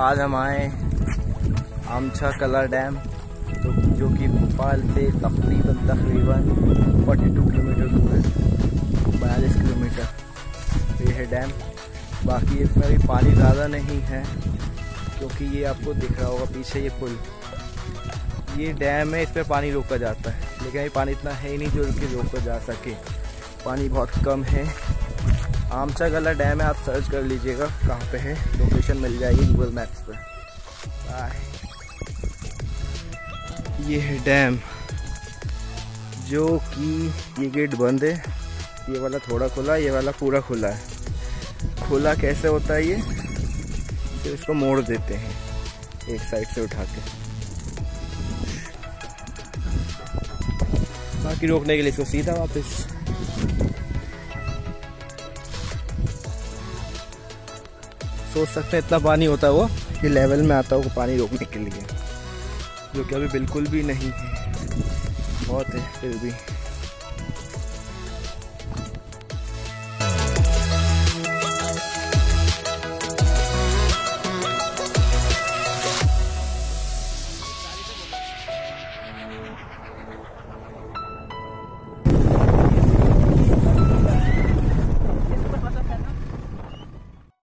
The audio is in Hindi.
आज हम आए आमछा कला डैम तो जो कि भोपाल से तकरीबन तकरीबन 42 किलोमीटर दूर है। बयालीस किलोमीटर ये है डैम। बाकी इसमें अभी पानी ज़्यादा नहीं है, क्योंकि ये आपको दिख रहा होगा पीछे ये पुल। ये डैम है इस पर पानी रोका जाता है, लेकिन ये पानी इतना है ही नहीं जो कि रोका जा सके। पानी बहुत कम है। आमचा गला डैम है, आप सर्च कर लीजिएगा कहाँ पे है। लोकेशन मिल जाएगी गूगल मैप्स पर ये है डैम, जो कि ये गेट बंद है। ये वाला थोड़ा खुला, ये वाला पूरा खुला है। खुला कैसे होता है ये? तो इसको मोड़ देते हैं, एक साइड से उठा के। बाकी रोकने के लिए इसको सीधा वापस सोच सकते हैं, इतना पानी होता है वो ये लेवल में आता है वो पानी रोकने के लिए। जो कि अभी बिल्कुल भी नहीं है। बहुत है, फिर भी।